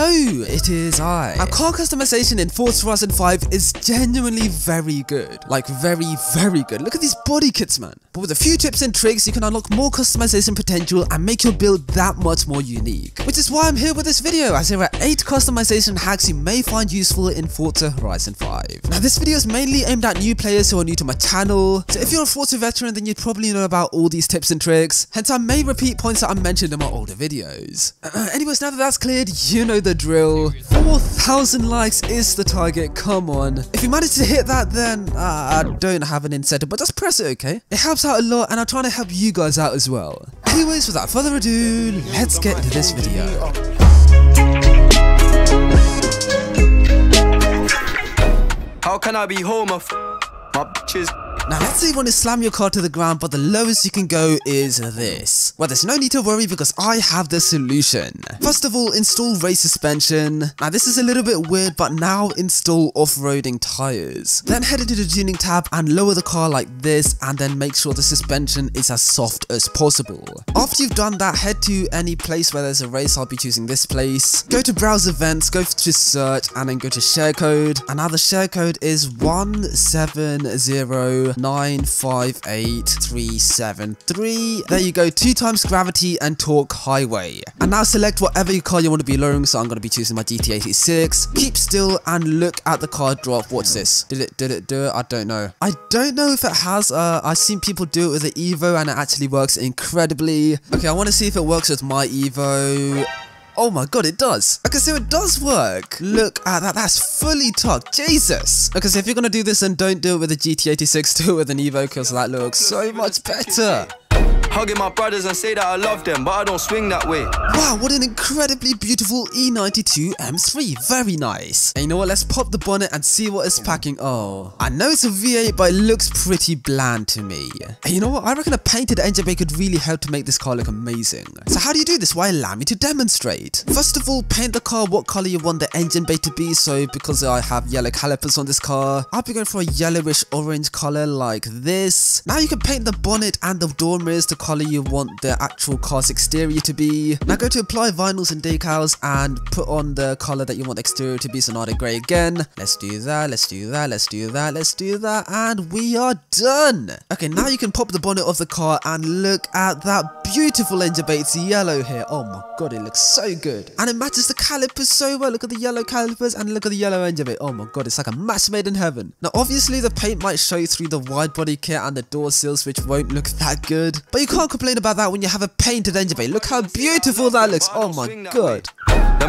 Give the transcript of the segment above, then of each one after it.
Hello, it is I. Now, car customization in Forza Horizon 5 is genuinely very good. Like, very, very good. Look at these body kits, man. But with a few tips and tricks, you can unlock more customization potential and make your build that much more unique. Which is why I'm here with this video, as there are 8 customization hacks you may find useful in Forza Horizon 5. Now, this video is mainly aimed at new players who are new to my channel, so if you're a Forza veteran, then you'd probably know about all these tips and tricks, hence I may repeat points that I mentioned in my older videos. Anyways, now that that's cleared, you know the drill. 4,000 likes is the target, come on. If you manage to hit that, then uh, I don't have an incentive, but just press it, okay? It helps out a lot, and I'm trying to help you guys out as well. Anyways, without further ado, let's get into this video. How can I be home if my bitches Now let's say you want to slam your car to the ground but the lowest you can go is this. Well there's no need to worry because I have the solution. First of all install race suspension. Now this is a little bit weird but now install off-roading tyres. Then head into the tuning tab and lower the car like this and then make sure the suspension is as soft as possible. After you've done that head to any place where there's a race I'll be choosing this place. Go to browse events, go to search and then go to share code and now the share code is 170 958373. There you go, two times gravity and torque highway. And now select whatever car you want to be lowering, so I'm going to be choosing my GT86. Keep still and look at the car drop. What's this? Did it, did it do it? I don't know. I don't know if it has, uh, I've seen people do it with the Evo and it actually works incredibly. Okay, I want to see if it works with my Evo. Oh my god, it does. Okay, so it does work. Look at that, that's fully tucked. Jesus. Okay, so if you're gonna do this, then don't do it with a GT86, do it with an Evo, because that looks so much better. Hugging my brothers and say that I love them, but I don't swing that way. Wow, what an incredibly beautiful E92 M3. Very nice. And you know what? Let's pop the bonnet and see what it's packing. Oh, I know it's a V8, but it looks pretty bland to me. And you know what? I reckon a painted engine bay could really help to make this car look amazing. So how do you do this? Why allow me to demonstrate? First of all, paint the car what color you want the engine bay to be. So because I have yellow calipers on this car, I'll be going for a yellowish orange color like this. Now you can paint the bonnet and the door mirrors to color you want the actual car's exterior to be. Now go to apply vinyls and decals and put on the color that you want the exterior to be, so not a grey again. Let's do that, let's do that, let's do that, let's do that, and we are done. Okay, now you can pop the bonnet of the car and look at that beautiful engine bay. It's yellow here. Oh my god, it looks so good. And it matches the calipers so well. Look at the yellow calipers and look at the yellow engine bay. Oh my god, it's like a match made in heaven. Now obviously the paint might show through the wide body kit and the door seals which won't look that good. But you can't complain about that when you have a painted engine bay. Look how beautiful that looks. Oh my god.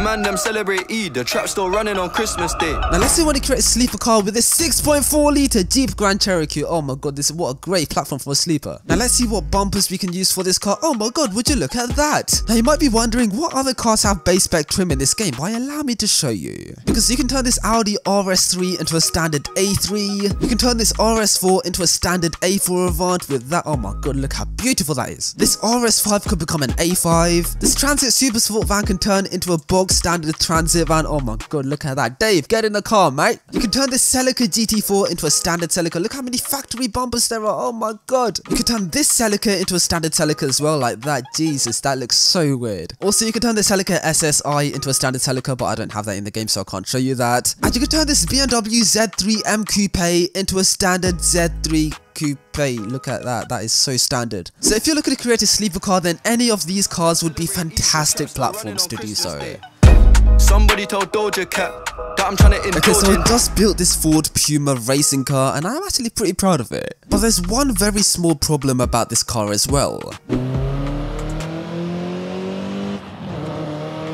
Man them celebrate Eid, the trap still running on Christmas Day. Now let's see what you create a sleeper car with this 6.4 litre Jeep Grand Cherokee. Oh my god, this is what a great platform for a sleeper. Now let's see what bumpers we can use for this car. Oh my god, would you look at that? Now you might be wondering what other cars have base spec trim in this game. Why allow me to show you. Because you can turn this Audi RS3 into a standard A3. You can turn this RS4 into a standard A4 Avant with that. Oh my god, look how beautiful that is. This RS5 could become an A5. This Transit Super Sport van can turn into a standard Transit van. Oh my god, look at that. Dave, get in the car, mate. You can turn this Celica GT4 into a standard Celica. Look how many factory bumpers there are. Oh my god. You can turn this Celica into a standard Celica as well, like that. Jesus, that looks so weird. Also, you can turn this Celica SSI into a standard Celica, but I don't have that in the game, so I can't show you that. And you can turn this BMW Z3 M Coupe into a standard Z3 coupe. Look at that. That is so standard. So if you're looking to create a sleeper car, then any of these cars would be fantastic platforms to do so. Somebody told Doja Cat that I'm trying to indulge Okay, so I just built this Ford Puma racing car and I'm actually pretty proud of it. But there's one very small problem about this car as well.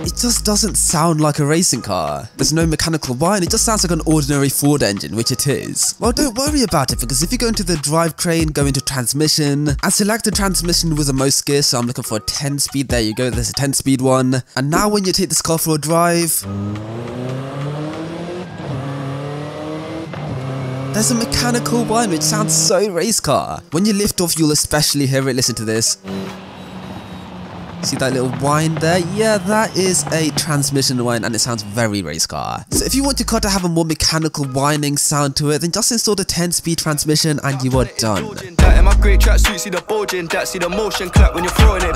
It just doesn't sound like a racing car. There's no mechanical and it just sounds like an ordinary Ford engine, which it is. Well, don't worry about it because if you go into the drivetrain, go into transmission, and select the transmission with the most gear, so I'm looking for a 10 speed, there you go, there's a 10 speed one. And now when you take this car for a drive, There's a mechanical one which sounds so race car. When you lift off, you'll especially hear it. Listen to this. See that little whine there? Yeah, that is a transmission whine and it sounds very race car. So if you want your car to have a more mechanical whining sound to it, then just install the 10-speed transmission and you are done. And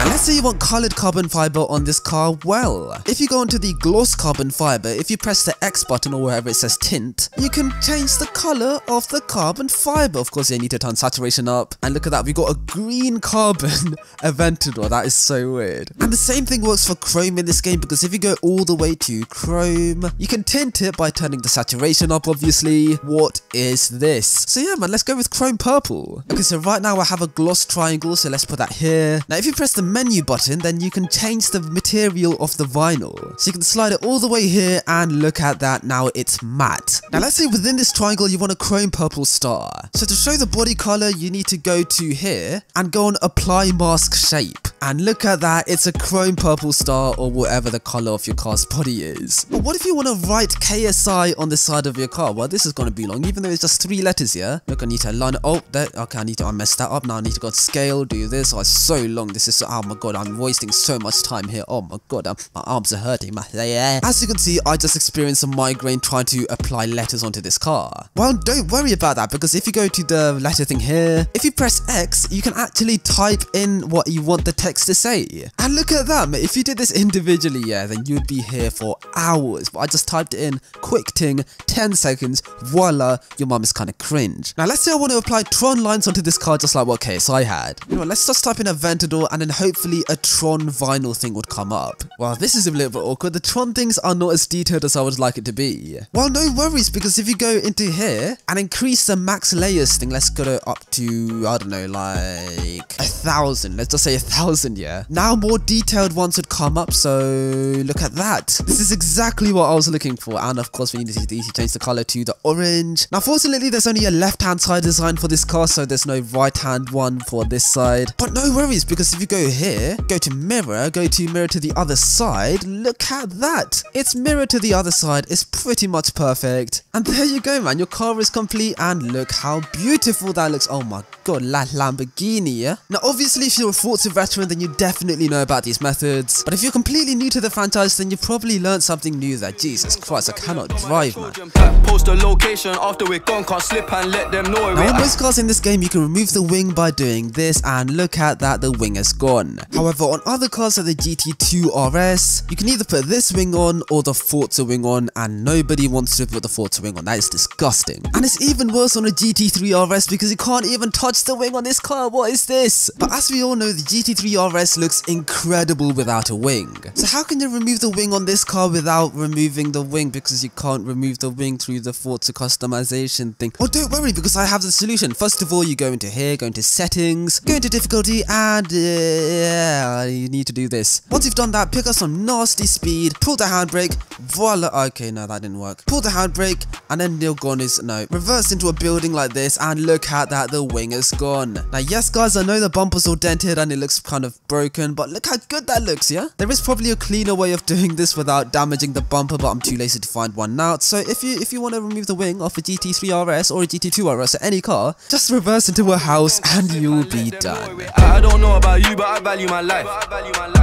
let's say you want colored carbon fiber on this car, well, if you go into the gloss carbon fiber, if you press the X button or wherever it says tint, you can change the color of the carbon fiber. Of course, you need to turn saturation up. And look at that, we got a green carbon Aventador. That is so weird. And the same thing works for chrome in this game because if you go all the way to chrome, you can tint it by turning the saturation up, obviously. What is this? So yeah, man, let's go with chrome purple. Okay, so right now I have a gloss triangle, so let's put that here. Now, if you press the menu button, then you can change the material of the vinyl. So you can slide it all the way here and look at that, now it's matte. Now let's say within this triangle you want a chrome purple star. So to show the body color, you need to go to here and go on apply mask shape. And look at that, it's a chrome purple star or whatever the color of your car's body is. But what if you want to write KSI on the side of your car? Well, this is going to be long, even though it's just three letters here. Look, I need to line. Oh, that, okay, I need to, I messed that up. Now I need to go to scale, do this. Oh, it's so long. This is, so, oh my god, I'm wasting so much time here. Oh my god, I'm, my arms are hurting. My, yeah. As you can see, I just experienced a migraine trying to apply letters onto this car. Well, don't worry about that because if you go to the letter thing here, if you press X, you can actually type in what you want the text to say. And look at that, if you did this individually, yeah, then you'd be here for hours. But I just typed in, quick ting, 10 seconds, voila, your mum is kind of cringe. Now let's say I want to apply Tron lines onto this card just like what KSI had. You know let's just type in Aventador and then hopefully a Tron vinyl thing would come up. Well, this is a little bit awkward. The Tron things are not as detailed as I would like it to be. Well, no worries, because if you go into here and increase the max layers thing, let's go up to, I don't know, like a thousand. Let's just say a thousand, yeah. Now more detailed ones would come up, so look at that. This is exactly what I was looking for. And of course, we need to change the color to the orange. Now, fortunately, there's only a left-hand side design for this car, so there's no right-hand one for this side. But no worries, because if you go here, go to mirror, go to mirror to the other side, look at that. It's mirror to the other side. It's pretty much perfect. And there you go, man. Your car is complete, and look how beautiful that looks. Oh my god, La Lamborghini, yeah? Now, obviously, if you're a Forza veteran, then you definitely know about these methods. But if you're completely new to the franchise, then you've probably learned something new that, Jesus Christ, I cannot drive, man. Post a location after we're gone, can't slip and let them know Now, on most cars in this game, you can remove the wing by doing this, and look at that, the wing is gone. However, on other cars like the GT2 RS, you can either put this wing on or the Forza wing on, and nobody wants to put the Forza wing on. That is disgusting. And it's even worse on a GT3 RS because you can't even touch the wing on this car. What is this? But as we all know, the GT3 RS looks incredible without a wing. So how can you remove the wing on this car without removing the wing because you can't remove the wing through the Forza customization thing? Well, don't worry because I have the solution. First of all, you go into here, go into settings, go into difficulty, and uh, yeah, you need to do this. Once you've done that, pick up some nasty speed, pull the handbrake, voila. Okay, no, that didn't work. Pull the handbrake, and then you're gone is, no, reverse into a building like this, and look at that, the wing is gone. Now, yes, guys, I know the bumper's all dented and it looks kind of broken, but look how good that looks, yeah? There is probably a cleaner way of doing this without damaging the bumper, but I'm too lazy to find one now. So if you if you want to remove the wing off a GT3 RS or a GT2 RS or any car, just reverse into a house and you'll be done. I don't know about you, but I value my life.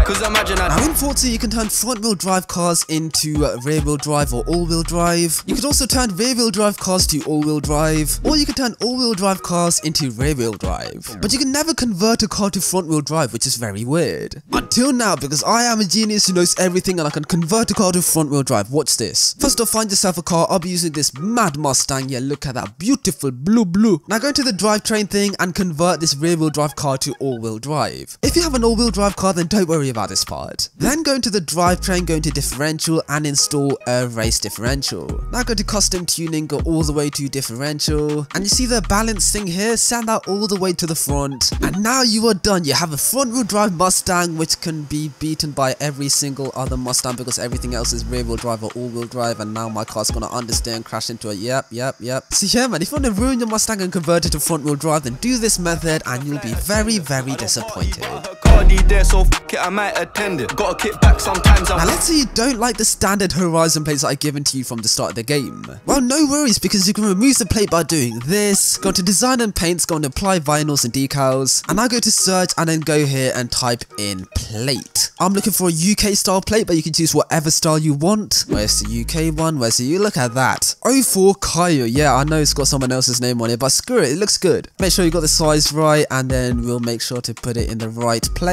Cause imagine I Now in Forza you can turn front wheel drive cars into uh, rear wheel drive or all wheel drive. You could also turn rear wheel drive cars to all wheel drive or you can turn all wheel drive cars into rear wheel drive. But you can never convert a car to front wheel drive which is very weird. Until now because I am a genius who knows everything and I can convert a car to front wheel drive. Watch this. First off find yourself a car. I'll be using this mad Mustang. Yeah look at that beautiful blue blue. Now go into the drivetrain thing and convert this rear wheel drive car to all wheel drive. If you have an all wheel drive car then don't worry about this part. Then go into the drivetrain, go into differential and install a race differential. Now go to custom tuning, go all the way to differential and you see the balance thing here, send that all the way to the front and now you are done. You have a front wheel drive Mustang which can be beaten by every single other Mustang because everything else is rear wheel drive or all wheel drive and now my car's gonna understand crash into it. Yep, yep, yep. So yeah man, if you want to ruin your Mustang and convert it to front wheel drive then do this method and you'll be very very disappointed. Party there, so fuck it, I might attend it. Gotta kick back sometimes. I'm Now let's say you don't like the standard Horizon plates that I've given to you from the start of the game. Well, no worries because you can remove the plate by doing this, go to design and paints, go and apply vinyls and decals, and I go to search and then go here and type in plate. I'm looking for a UK style plate, but you can choose whatever style you want. Where's the UK one? Where's the, you look at that. 04 Caio, yeah, I know it's got someone else's name on it, but screw it, it looks good. Make sure you got the size right, and then we'll make sure to put it in the right place.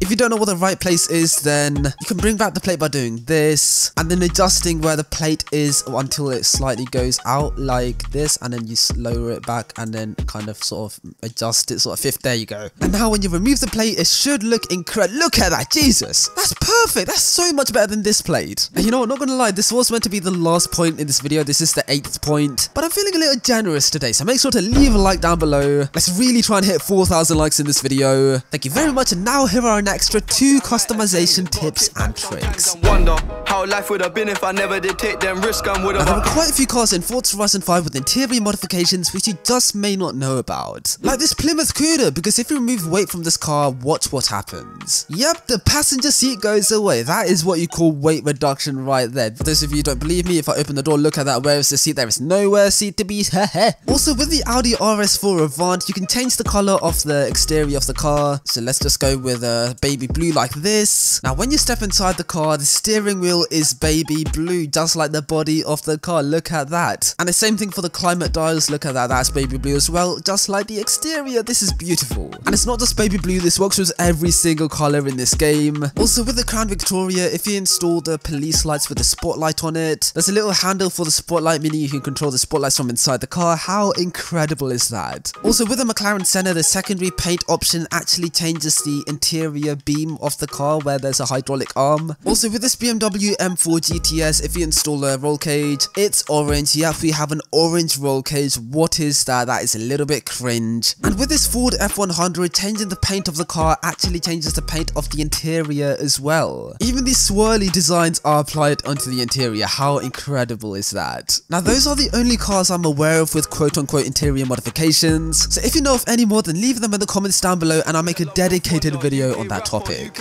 If you don't know what the right place is, then you can bring back the plate by doing this, and then adjusting where the plate is until it slightly goes out like this, and then you lower it back, and then kind of sort of adjust it sort of fifth. There you go. And now when you remove the plate, it should look incredible. Look at that, Jesus. That's perfect. That's so much better than this plate. And you know what, not gonna lie, this was meant to be the last point in this video. This is the eighth point, but I'm feeling a little generous today, so make sure to leave a like down below. Let's really try and hit 4,000 likes in this video. Thank you very much, and now here are an extra two customization tips and tricks. Wonder how life would have been if I never did take them risks Now, there are quite a few cars in Forza Horizon 5 with interior modifications which you just may not know about. Like this Plymouth Cuda, because if you remove weight from this car, watch what happens. Yep, the passenger seat goes away. That is what you call weight reduction right there. For those of you don't believe me, if I open the door, look at that, where is the seat? There is nowhere seat to be. also, with the Audi RS4 Avant, you can change the color of the exterior of the car. So let's just go with a baby blue like this. Now, when you step inside the car, the steering wheel is baby blue, just like the body of the car. Look at that. And the same thing for the climate dials. Look at that. That's baby blue as well, just like the exterior. This is beautiful. And it's not just baby blue. This works with every single color in this game. Also, with the Crown Victoria, if you install the police lights with the spotlight on it, there's a little handle for the spotlight, meaning you can control the spotlights from inside the car. How incredible is that? Also, with the McLaren Senna, the secondary paint option actually changes the interior beam of the car where there's a hydraulic arm. Also, with this BMW M4 GTS, if you install a roll cage, it's orange. Yep, we have an orange roll cage. What is that? That is a little bit cringe. And with this Ford F100, changing the paint of the car actually changes the paint of the interior as well. Even these swirly designs are applied onto the interior. How incredible is that? Now, those are the only cars I'm aware of with quote-unquote interior modifications. So if you know of any more, then leave them in the comments down below and I'll make a dedicated video on that topic.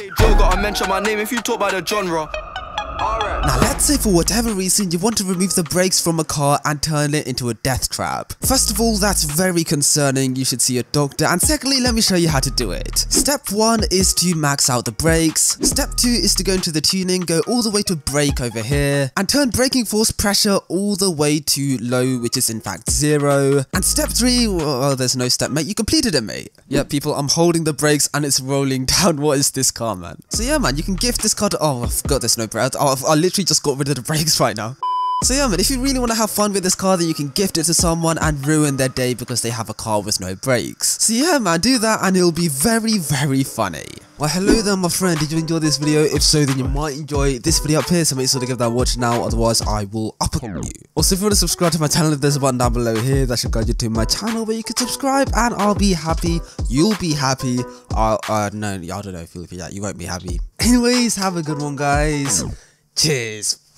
Now let's say for whatever reason you want to remove the brakes from a car and turn it into a death trap. First of all, that's very concerning, you should see a doctor, and secondly, let me show you how to do it. Step 1 is to max out the brakes, step 2 is to go into the tuning, go all the way to brake over here, and turn braking force pressure all the way to low, which is in fact 0. And step 3, well there's no step mate, you completed it mate. Yeah people, I'm holding the brakes and it's rolling down, what is this car man? So yeah man, you can gift this car to, oh I forgot there's no brakes, oh, I literally just got rid of the brakes right now. So yeah man, if you really want to have fun with this car then you can gift it to someone and ruin their day because they have a car with no brakes. So yeah man, do that and it'll be very very funny. Well hello there my friend, did you enjoy this video? If so then you might enjoy this video up here so make sure to give that a watch now otherwise I will uppercut you. Also if you want to subscribe to my channel there's a button down below here that should guide you to my channel where you can subscribe and I'll be happy, you'll be happy, uh, uh no I don't know if you'll be that, you won't be happy. Anyways, have a good one guys. Cheers.